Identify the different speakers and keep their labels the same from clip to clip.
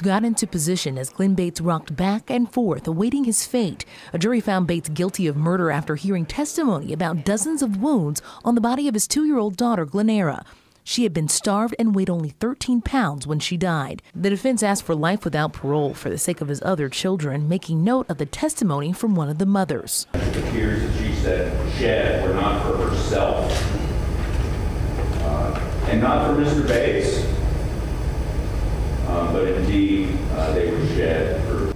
Speaker 1: Got into position as Glenn Bates rocked back and forth, awaiting his fate. A jury found Bates guilty of murder after hearing testimony about dozens of wounds on the body of his two year old daughter, Glenara. She had been starved and weighed only 13 pounds when she died. The defense asked for life without parole for the sake of his other children, making note of the testimony from one of the mothers.
Speaker 2: It appears that she said shed were not for herself uh, and not for Mr. Bates, uh, but indeed uh, they shed for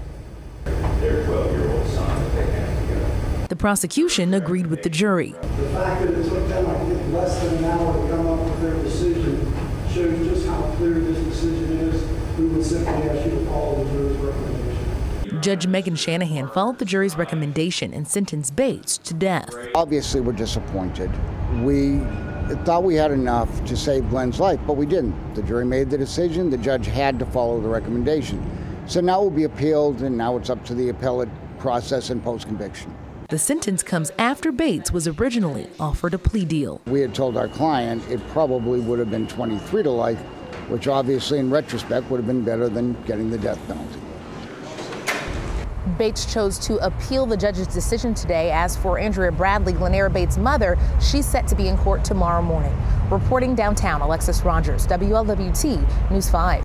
Speaker 2: their 12-year-old son that they had together.
Speaker 1: The prosecution agreed with the jury.
Speaker 3: The fact that it took them, I think, less than an hour to come up with their decision shows just how clear this decision is. We would simply ask you to follow the jury's recommendation.
Speaker 1: Judge Megan Shanahan followed the jury's recommendation and sentenced Bates to death.
Speaker 4: Obviously, we're disappointed. We thought we had enough to save Glenn's life, but we didn't. The jury made the decision. The judge had to follow the recommendation. So now it will be appealed, and now it's up to the appellate process and post conviction.
Speaker 1: The sentence comes after Bates was originally offered a plea deal.
Speaker 4: We had told our client it probably would have been 23 to life, which obviously, in retrospect, would have been better than getting the death penalty.
Speaker 5: Bates chose to appeal the judge's decision today. As for Andrea Bradley, Glenara Bates' mother, she's set to be in court tomorrow morning. Reporting downtown, Alexis Rogers, WLWT News 5.